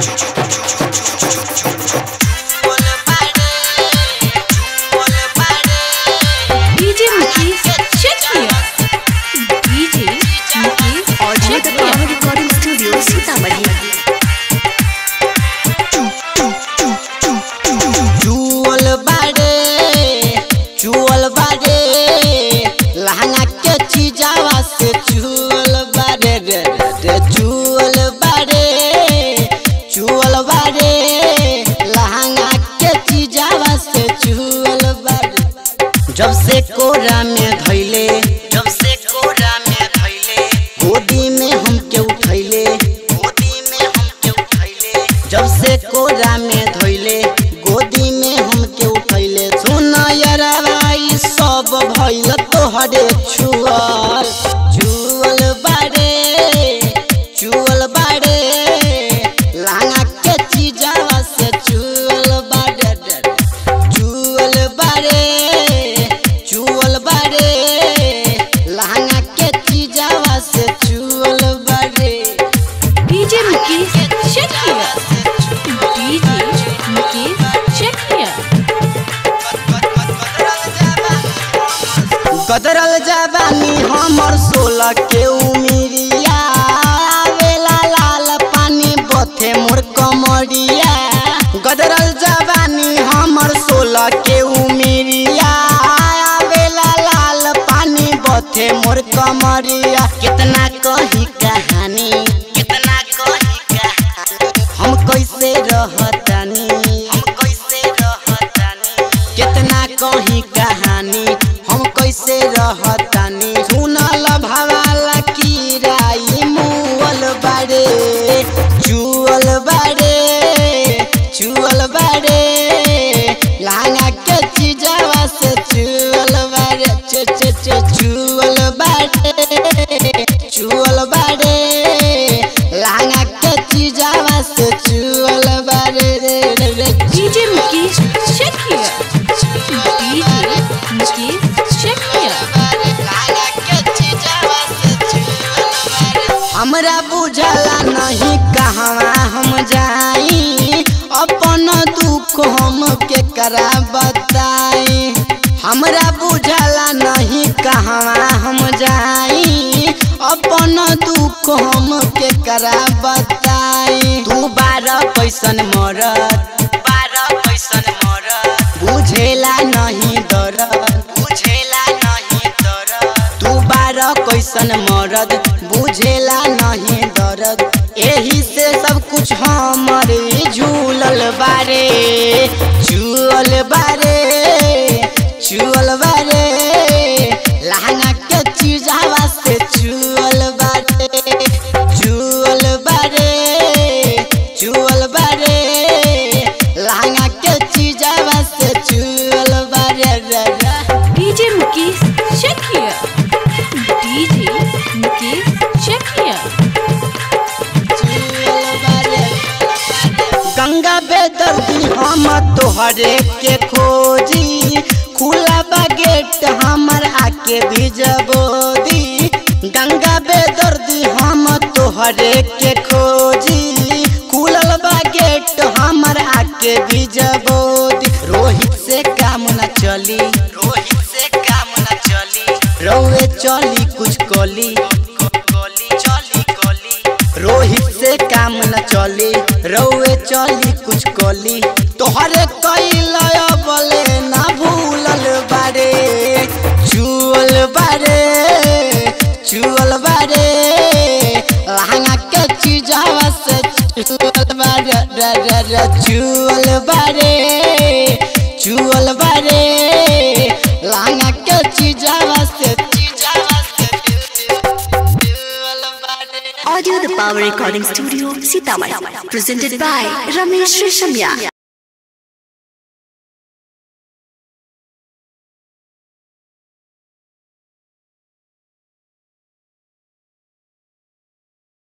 Choo-choo. जब से कोरा में धैले, जब से कोरा में धैले, गोदी में हमके उठैले, गोदी में हमके उठैले, जब से कोरा में धैले, गोदी में हमके उठैले। सुन भाई सब भइल तोहरे छुअल गदरल जवानी हमर सोलह के उमिरिया आवेला लाल पानी बथे मोर कमरिया। गदरल जवानी हमर सोलह के उमिरिया आवेला लाल पानी बथे मोर कमरिया। कितना कही कहानी, कितना कही कहानी। हम कैसे रहतानी हमरा बुझला नहीं कहाँ हम जाई। अपन दुख हम के करा बताई। हमरा बुझला नहीं कहवा हम जाई। अपन दुख हम के करा बताई। तू बारह मरद बारे चुअल बारे चुअल बारे लहंगा के चीजावा से चुअल बारे चुअल बारे चुअल बारे लहंगा के चीजावा से चुअल बारे रे रे DJ Mukesh, check here. हम तोहरे के खोजी। खुला बा गेट हमर आके भिजबो दी। गंगा बेदर्दी हम तोहरे के खोजी। खुलल बा गेट हमर आके भिजबो दी। रोहित से काम न चली। रोहित से काम न चली। रौए चली कुछ कली। काम न चली रौए चली, कुछ कली। तोहरे कैल बले, ना भूलल बारे। चुअल बारे चुअल बारे। लहंगा के चीजावा से चुअल बारे चुअल बारे चुअल बारे। Audio the Power Recording Studio, Sitamarhi. Presented by Ramesh Reshamya.